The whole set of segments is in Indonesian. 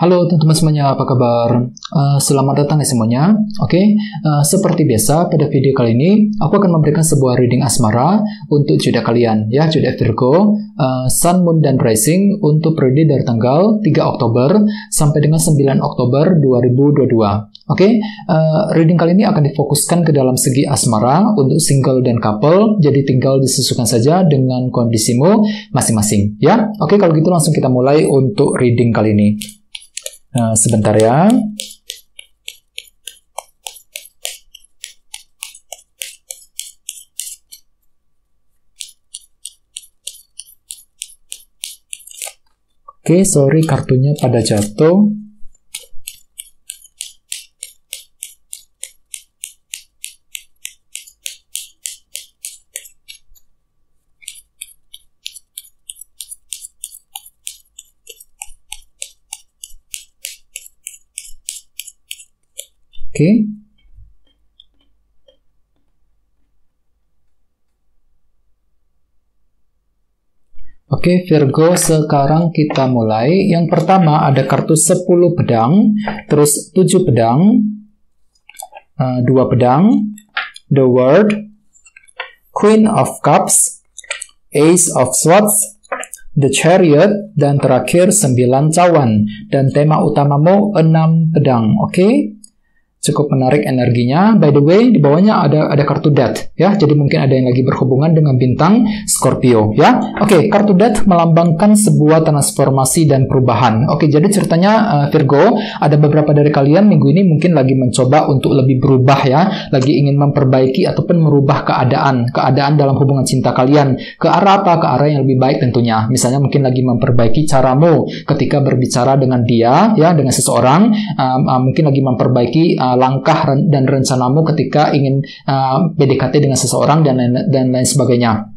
Halo teman-teman semuanya, apa kabar? Uh, selamat datang ya semuanya. Oke, okay? uh, seperti biasa pada video kali ini aku akan memberikan sebuah reading asmara untuk jodoh kalian ya, jodoh Virgo, uh, Sun, Moon dan Rising untuk periode dari tanggal 3 Oktober sampai dengan 9 Oktober 2022. Oke, okay? uh, reading kali ini akan difokuskan ke dalam segi asmara untuk single dan couple, jadi tinggal disesuaikan saja dengan kondisimu masing-masing ya. Oke, okay, kalau gitu langsung kita mulai untuk reading kali ini. Nah, sebentar ya. Oke, sorry kartunya pada jatuh. Oke. Oke, Virgo, sekarang kita mulai. Yang pertama ada kartu 10 pedang, terus 7 pedang, uh, 2 pedang, The World, Queen of Cups, Ace of Swords, The Chariot, dan terakhir 9 cawan. Dan tema utamamu 6 pedang, oke? Okay? Cukup menarik energinya. By the way, di bawahnya ada ada kartu Death ya. Jadi mungkin ada yang lagi berhubungan dengan bintang Scorpio ya. Oke, okay, kartu Death melambangkan sebuah transformasi dan perubahan. Oke, okay, jadi ceritanya uh, Virgo, ada beberapa dari kalian minggu ini mungkin lagi mencoba untuk lebih berubah ya, lagi ingin memperbaiki ataupun merubah keadaan, keadaan dalam hubungan cinta kalian ke arah apa? Ke arah yang lebih baik tentunya. Misalnya mungkin lagi memperbaiki caramu ketika berbicara dengan dia ya, dengan seseorang, uh, uh, mungkin lagi memperbaiki uh, uh, langkah dan rencanamu ketika ingin uh, dengan seseorang dan lain, dan lain sebagainya.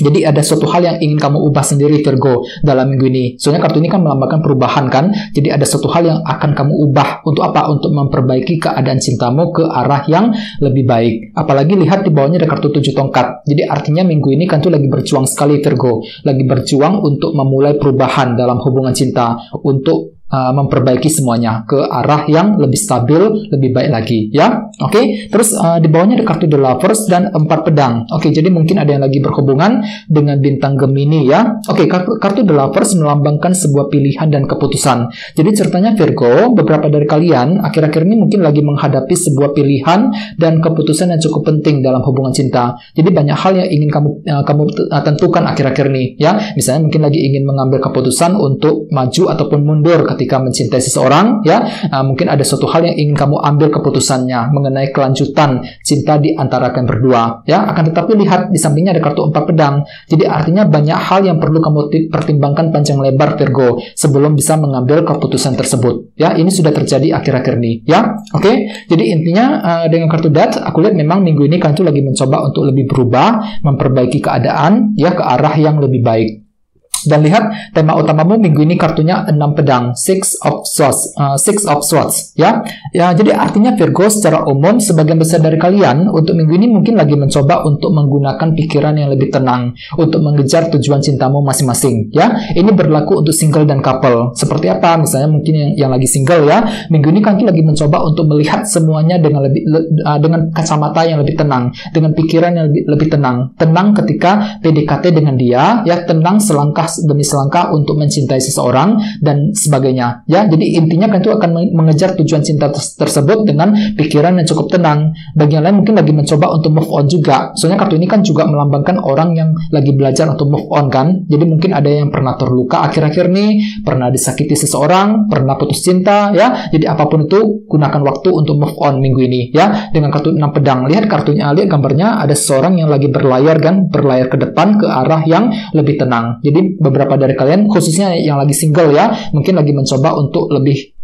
Jadi ada suatu hal yang ingin kamu ubah sendiri Virgo dalam minggu ini. Soalnya kartu ini kan melambangkan perubahan kan. Jadi ada suatu hal yang akan kamu ubah untuk apa? Untuk memperbaiki keadaan cintamu ke arah yang lebih baik. Apalagi lihat di bawahnya ada kartu tujuh tongkat. Jadi artinya minggu ini kan tuh lagi berjuang sekali Virgo. Lagi berjuang untuk memulai perubahan dalam hubungan cinta. Untuk uh, memperbaiki semuanya ke arah yang lebih stabil, lebih baik lagi, ya. Oke, okay? terus uh, di bawahnya ada kartu The Lovers dan empat pedang. Oke, okay, jadi mungkin ada yang lagi berhubungan dengan bintang Gemini, ya. Oke, okay, kartu, kartu The Lovers melambangkan sebuah pilihan dan keputusan. Jadi ceritanya Virgo, beberapa dari kalian akhir-akhir ini mungkin lagi menghadapi sebuah pilihan dan keputusan yang cukup penting dalam hubungan cinta. Jadi banyak hal yang ingin kamu uh, kamu tentukan akhir-akhir ini, ya. Misalnya mungkin lagi ingin mengambil keputusan untuk maju ataupun mundur ketika mencintai seseorang ya uh, mungkin ada suatu hal yang ingin kamu ambil keputusannya mengenai kelanjutan cinta di antara kalian berdua ya. Akan tetapi lihat di sampingnya ada kartu empat pedang. Jadi artinya banyak hal yang perlu kamu pertimbangkan panjang lebar Virgo sebelum bisa mengambil keputusan tersebut ya. Ini sudah terjadi akhir-akhir ini ya. Oke? Okay? jadi intinya uh, dengan kartu dat aku lihat memang minggu ini kalian lagi mencoba untuk lebih berubah memperbaiki keadaan ya ke arah yang lebih baik dan lihat tema utamamu minggu ini kartunya 6 pedang, six of swords, uh, six of swords, ya. Ya, jadi artinya Virgo secara umum sebagian besar dari kalian untuk minggu ini mungkin lagi mencoba untuk menggunakan pikiran yang lebih tenang untuk mengejar tujuan cintamu masing-masing, ya. Ini berlaku untuk single dan couple. Seperti apa? Misalnya mungkin yang, yang lagi single ya, minggu ini kan lagi mencoba untuk melihat semuanya dengan lebih le, uh, dengan kacamata yang lebih tenang, dengan pikiran yang lebih, lebih tenang. Tenang ketika PDKT dengan dia, ya, tenang selangkah demi selangkah untuk mencintai seseorang dan sebagainya. Ya, jadi intinya kan itu akan mengejar tujuan cinta tersebut dengan pikiran yang cukup tenang. Bagi yang lain mungkin lagi mencoba untuk move on juga. Soalnya kartu ini kan juga melambangkan orang yang lagi belajar untuk move on kan. Jadi mungkin ada yang pernah terluka akhir-akhir ini, pernah disakiti seseorang, pernah putus cinta ya. Jadi apa pun itu gunakan waktu untuk move on minggu ini ya. Dengan kartu 6 pedang. Lihat kartunya, lihat gambarnya ada seseorang yang lagi berlayar kan, berlayar ke depan ke arah yang lebih tenang. Jadi beberapa dari kalian khususnya yang lagi single ya mungkin lagi mencoba untuk lebih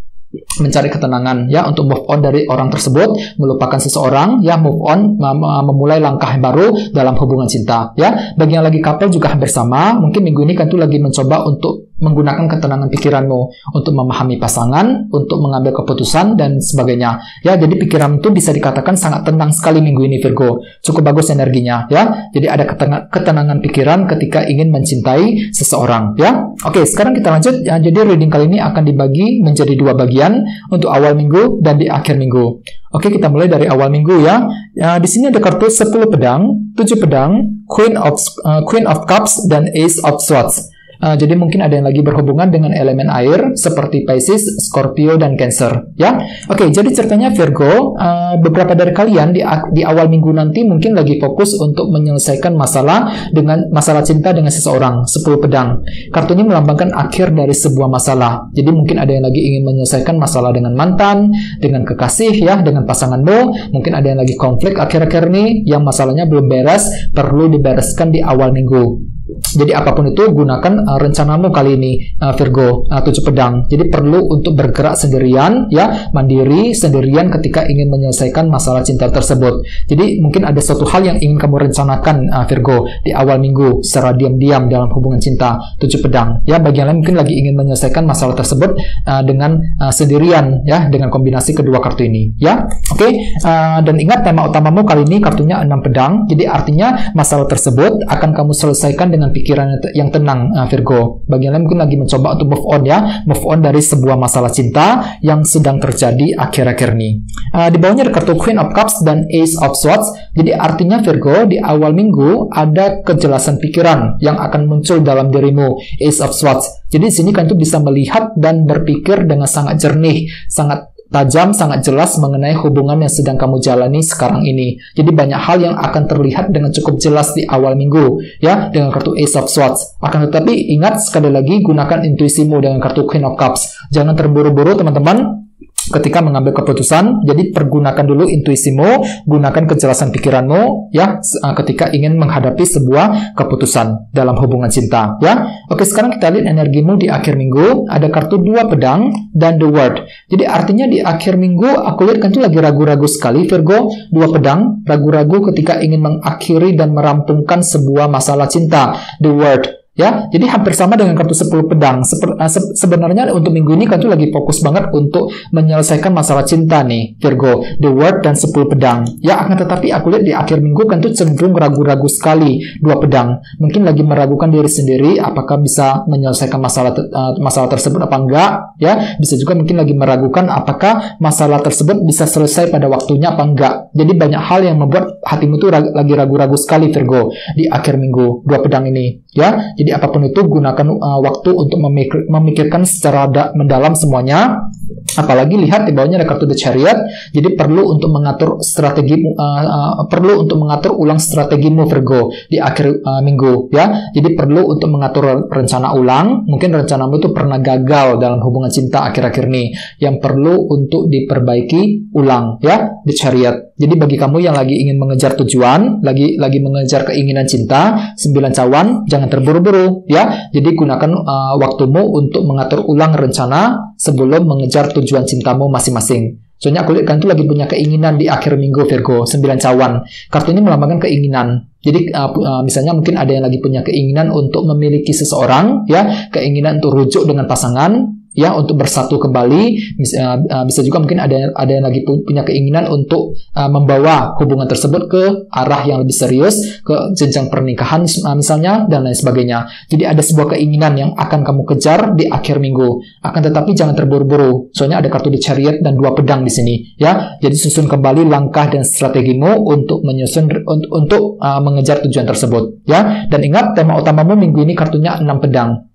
mencari ketenangan ya untuk move on dari orang tersebut melupakan seseorang ya move on memulai langkah yang baru dalam hubungan cinta ya. Bagi yang lagi couple juga hampir sama mungkin minggu ini kan tuh lagi mencoba untuk menggunakan ketenangan pikiranmu untuk memahami pasangan, untuk mengambil keputusan dan sebagainya. Ya, jadi pikiran itu bisa dikatakan sangat tenang sekali minggu ini Virgo. Cukup bagus energinya, ya. Jadi ada ketenangan pikiran ketika ingin mencintai seseorang, ya. Oke, sekarang kita lanjut. Ya, jadi reading kali ini akan dibagi menjadi dua bagian untuk awal minggu dan di akhir minggu. Oke, kita mulai dari awal minggu ya. ya di sini ada kartu 10 pedang, 7 pedang, Queen of uh, Queen of Cups dan Ace of Swords. Uh, jadi mungkin ada yang lagi berhubungan dengan elemen air seperti Pisces, Scorpio, dan Cancer. Ya, oke. Okay, jadi ceritanya Virgo, uh, beberapa dari kalian di, di awal minggu nanti mungkin lagi fokus untuk menyelesaikan masalah dengan masalah cinta dengan seseorang. 10 pedang. Kartu ini melambangkan akhir dari sebuah masalah. Jadi mungkin ada yang lagi ingin menyelesaikan masalah dengan mantan, dengan kekasih, ya, dengan pasanganmu. Mungkin ada yang lagi konflik akhir-akhir ini yang masalahnya belum beres, perlu dibereskan di awal minggu. Jadi apa pun itu gunakan uh, rencanamu kali ini uh, Virgo uh, tujuh pedang. Jadi perlu untuk bergerak sendirian ya, mandiri sendirian ketika ingin menyelesaikan masalah cinta tersebut. Jadi mungkin ada suatu hal yang ingin kamu rencanakan uh, Virgo di awal minggu secara diam-diam dalam hubungan cinta tujuh pedang. Ya, bagi yang lain mungkin lagi ingin menyelesaikan masalah tersebut uh, dengan uh, sendirian ya dengan kombinasi kedua kartu ini ya. Oke, okay? uh, dan ingat tema utamamu kali ini kartunya enam pedang. Jadi artinya masalah tersebut akan kamu selesaikan dengan pikiran yang tenang uh, Virgo. Bagian lain mungkin lagi mencoba untuk move on ya, move on dari sebuah masalah cinta yang sedang terjadi akhir-akhir ini. Uh, di bawahnya ada kartu Queen of Cups dan Ace of Swords. Jadi artinya Virgo di awal minggu ada kejelasan pikiran yang akan muncul dalam dirimu Ace of Swords. Jadi di sini kan tuh bisa melihat dan berpikir dengan sangat jernih, sangat tajam sangat jelas mengenai hubungan yang sedang kamu jalani sekarang ini. Jadi banyak hal yang akan terlihat dengan cukup jelas di awal minggu, ya, dengan kartu Ace of Swords. Akan tetapi ingat sekali lagi gunakan intuisimu dengan kartu Queen of Cups. Jangan terburu-buru teman-teman ketika mengambil keputusan. Jadi pergunakan dulu intuisimu, gunakan kejelasan pikiranmu ya uh, ketika ingin menghadapi sebuah keputusan dalam hubungan cinta ya. Oke, sekarang kita lihat energimu di akhir minggu. Ada kartu dua pedang dan the word. Jadi artinya di akhir minggu aku lihat kan itu lagi ragu-ragu sekali Virgo, dua pedang, ragu-ragu ketika ingin mengakhiri dan merampungkan sebuah masalah cinta. The word Ya, jadi hampir sama dengan kartu 10 pedang. Seper, uh, se sebenarnya untuk minggu ini tuh lagi fokus banget untuk menyelesaikan masalah cinta nih, Virgo, The World dan 10 pedang. Ya, akan tetapi aku lihat di akhir minggu tuh cenderung ragu-ragu sekali dua pedang. Mungkin lagi meragukan diri sendiri apakah bisa menyelesaikan masalah uh, masalah tersebut apa enggak, ya. Bisa juga mungkin lagi meragukan apakah masalah tersebut bisa selesai pada waktunya apa enggak. Jadi banyak hal yang membuat hatimu tuh lagi ragu-ragu sekali Virgo di akhir minggu dua pedang ini, ya. Jadi apa pun itu gunakan uh, waktu untuk memikir, memikirkan secara da- mendalam semuanya. Apalagi lihat di bawahnya ada kartu The Chariot. Jadi perlu untuk mengatur strategi uh, uh, perlu untuk mengatur ulang strategimu Virgo di akhir uh, minggu ya. Jadi perlu untuk mengatur rencana ulang. Mungkin rencanamu itu pernah gagal dalam hubungan cinta akhir-akhir ini yang perlu untuk diperbaiki ulang ya The Chariot. Jadi bagi kamu yang lagi ingin mengejar tujuan, lagi lagi mengejar keinginan cinta, sembilan cawan, jangan terburu-buru ya. Jadi gunakan uh, waktumu untuk mengatur ulang rencana sebelum mengejar tujuan cintamu masing-masing. Soalnya aku lihat kan tuh lagi punya keinginan di akhir minggu Virgo, 9 cawan. Kartu ini melambangkan keinginan. Jadi uh, misalnya mungkin ada yang lagi punya keinginan untuk memiliki seseorang, ya, keinginan untuk rujuk dengan pasangan, ya untuk bersatu kembali. Bisa, uh, bisa juga mungkin ada ada yang lagi punya keinginan untuk uh, membawa hubungan tersebut ke arah yang lebih serius ke jenjang pernikahan misalnya dan lain sebagainya. Jadi ada sebuah keinginan yang akan kamu kejar di akhir minggu. Akan tetapi jangan terburu-buru. Soalnya ada kartu di chariot dan dua pedang di sini ya. Jadi susun kembali langkah dan strategimu untuk menyusun untuk, untuk uh, mengejar tujuan tersebut ya. Dan ingat tema utamamu minggu ini kartunya enam pedang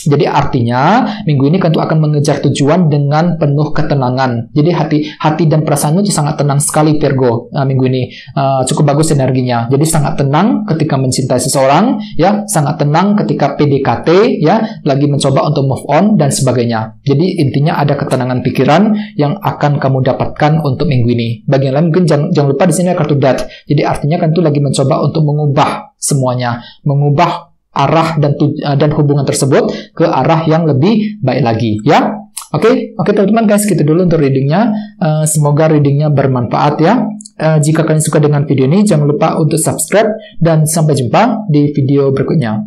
jadi artinya minggu ini tentu akan mengejar tujuan dengan penuh ketenangan. Jadi hati hati dan perasaanmu itu sangat tenang sekali Virgo uh, minggu ini. Uh, cukup bagus energinya. Jadi sangat tenang ketika mencintai seseorang, ya, sangat tenang ketika PDKT, ya, lagi mencoba untuk move on dan sebagainya. Jadi intinya ada ketenangan pikiran yang akan kamu dapatkan untuk minggu ini. Bagi yang lain mungkin jangan, jangan lupa di sini ada kartu death. Jadi artinya kan tuh lagi mencoba untuk mengubah semuanya, mengubah arah dan uh, dan hubungan tersebut ke arah yang lebih baik lagi ya. Oke okay? oke okay, teman-teman guys gitu dulu untuk readingnya. Uh, semoga readingnya bermanfaat ya. Uh, jika kalian suka dengan video ini jangan lupa untuk subscribe dan sampai jumpa di video berikutnya.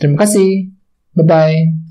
Terima kasih. Bye bye